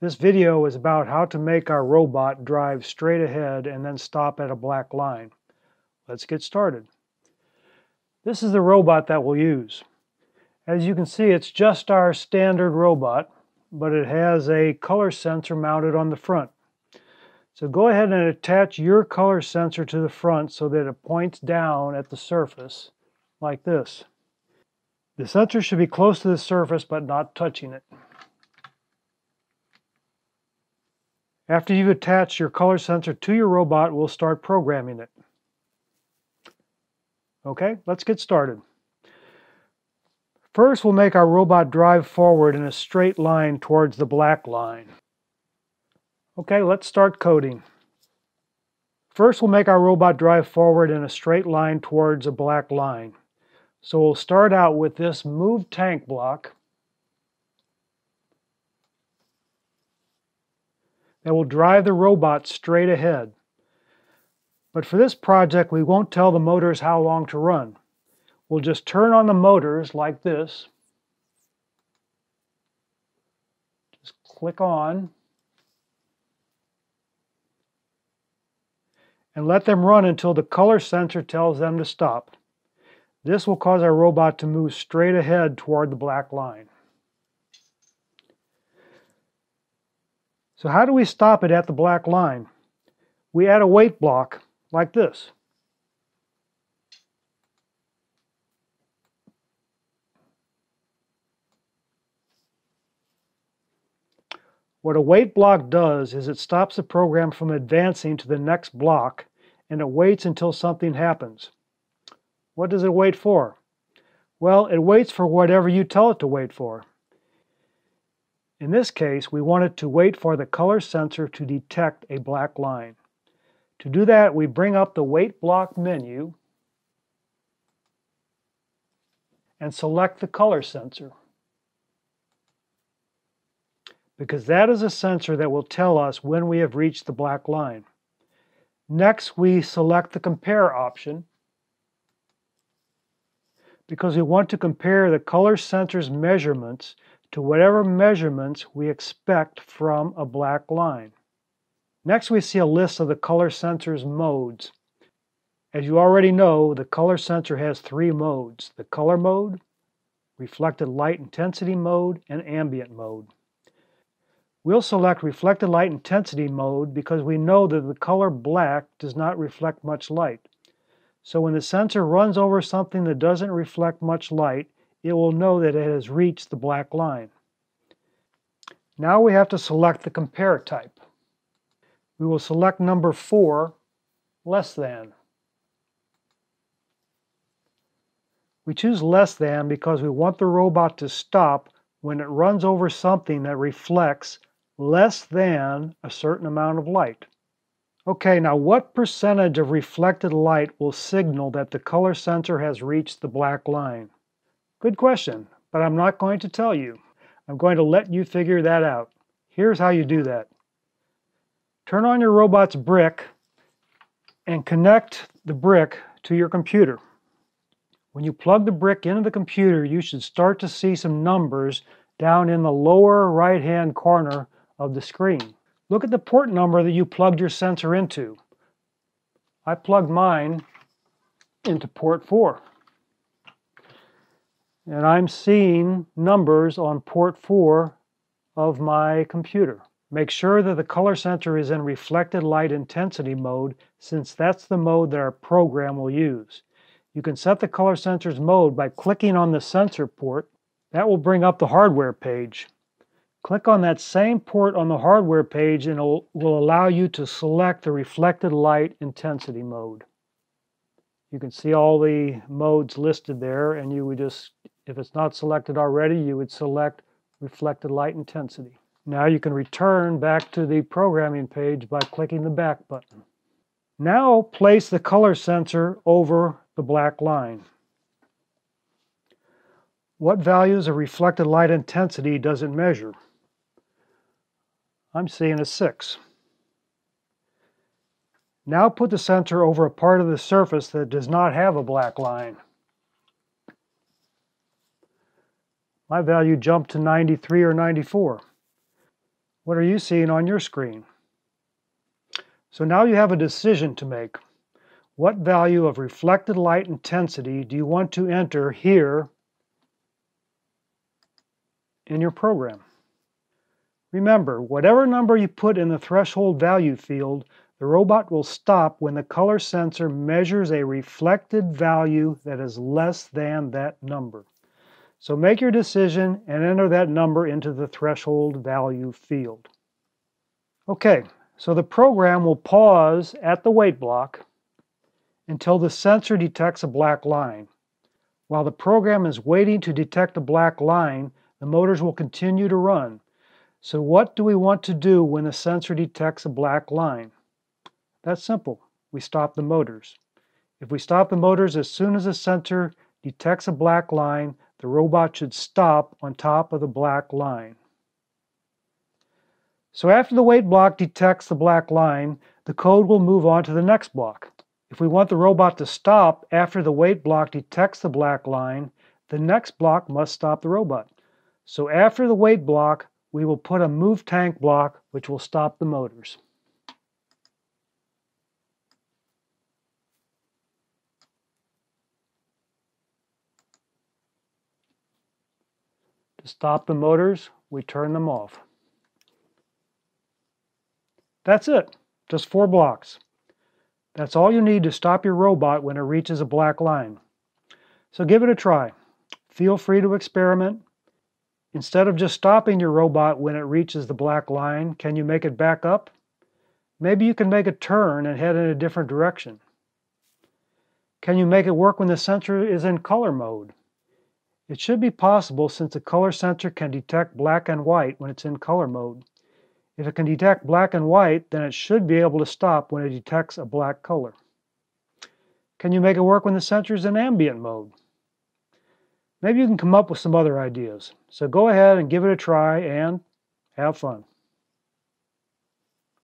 This video is about how to make our robot drive straight ahead and then stop at a black line. Let's get started. This is the robot that we'll use. As you can see, it's just our standard robot, but it has a color sensor mounted on the front. So go ahead and attach your color sensor to the front so that it points down at the surface like this. The sensor should be close to the surface but not touching it. After you've attached your color sensor to your robot, we'll start programming it. Okay, let's get started. First, we'll make our robot drive forward in a straight line towards the black line. Okay, let's start coding. First, we'll make our robot drive forward in a straight line towards a black line. So we'll start out with this move tank block that will drive the robot straight ahead. But for this project, we won't tell the motors how long to run. We'll just turn on the motors like this. Just click on. And let them run until the color sensor tells them to stop. This will cause our robot to move straight ahead toward the black line. So how do we stop it at the black line? We add a wait block like this. What a wait block does is it stops the program from advancing to the next block and it waits until something happens. What does it wait for? Well, it waits for whatever you tell it to wait for. In this case, we want it to wait for the color sensor to detect a black line. To do that, we bring up the Wait Block menu and select the color sensor because that is a sensor that will tell us when we have reached the black line. Next, we select the Compare option because we want to compare the color sensor's measurements to whatever measurements we expect from a black line. Next we see a list of the color sensor's modes. As you already know, the color sensor has three modes, the color mode, reflected light intensity mode, and ambient mode. We'll select reflected light intensity mode because we know that the color black does not reflect much light. So when the sensor runs over something that doesn't reflect much light, it will know that it has reached the black line. Now we have to select the compare type. We will select number 4, less than. We choose less than because we want the robot to stop when it runs over something that reflects less than a certain amount of light. Okay, now what percentage of reflected light will signal that the color sensor has reached the black line? Good question, but I'm not going to tell you. I'm going to let you figure that out. Here's how you do that. Turn on your robot's brick and connect the brick to your computer. When you plug the brick into the computer, you should start to see some numbers down in the lower right-hand corner of the screen. Look at the port number that you plugged your sensor into. I plugged mine into port 4 and I'm seeing numbers on port 4 of my computer. Make sure that the color sensor is in reflected light intensity mode since that's the mode that our program will use. You can set the color sensor's mode by clicking on the sensor port. That will bring up the hardware page. Click on that same port on the hardware page and it will allow you to select the reflected light intensity mode. You can see all the modes listed there and you would just if it's not selected already, you would select reflected light intensity. Now you can return back to the programming page by clicking the back button. Now place the color sensor over the black line. What values of reflected light intensity does it measure? I'm seeing a 6. Now put the sensor over a part of the surface that does not have a black line. My value jumped to 93 or 94. What are you seeing on your screen? So now you have a decision to make. What value of reflected light intensity do you want to enter here in your program? Remember, whatever number you put in the threshold value field, the robot will stop when the color sensor measures a reflected value that is less than that number. So make your decision and enter that number into the threshold value field. Okay, so the program will pause at the wait block until the sensor detects a black line. While the program is waiting to detect a black line, the motors will continue to run. So what do we want to do when the sensor detects a black line? That's simple. We stop the motors. If we stop the motors as soon as the sensor detects a black line, the robot should stop on top of the black line. So after the wait block detects the black line, the code will move on to the next block. If we want the robot to stop after the wait block detects the black line, the next block must stop the robot. So after the wait block, we will put a move tank block which will stop the motors. To stop the motors, we turn them off. That's it, just four blocks. That's all you need to stop your robot when it reaches a black line. So give it a try. Feel free to experiment. Instead of just stopping your robot when it reaches the black line, can you make it back up? Maybe you can make a turn and head in a different direction. Can you make it work when the sensor is in color mode? It should be possible since the color sensor can detect black and white when it's in color mode. If it can detect black and white, then it should be able to stop when it detects a black color. Can you make it work when the sensor is in ambient mode? Maybe you can come up with some other ideas. So go ahead and give it a try and have fun.